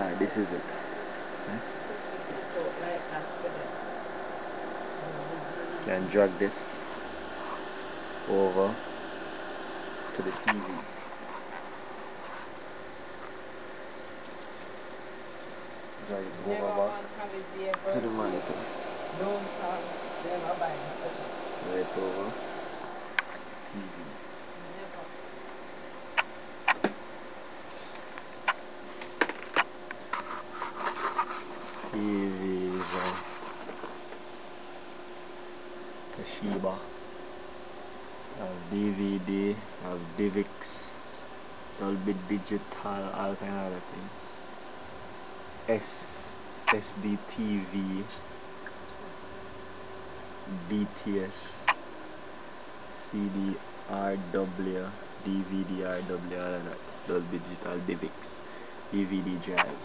Alright, this is it. Can drag this over to the TV. Drag it over back to the monitor. Slide it over TV. TV is a Toshiba. DVD, have DivX, Dolby Digital, all kind of other thing. S, SD TV, DTS, CD, RW, DVD, RW, all of that. Dolby Digital, DivX, DVD drive.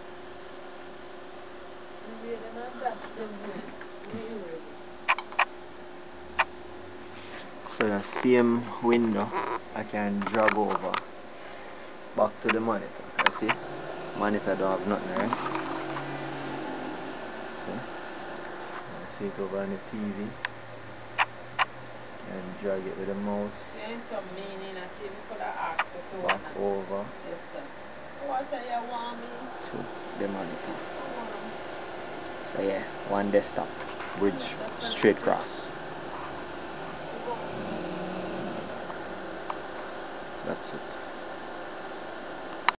So the same window I can drag over back to the monitor. You see? Monitor don't have nothing right? I see it over on the TV. And drag it with the mouse back over to the monitor. So yeah, one desktop, bridge straight cross. That's it.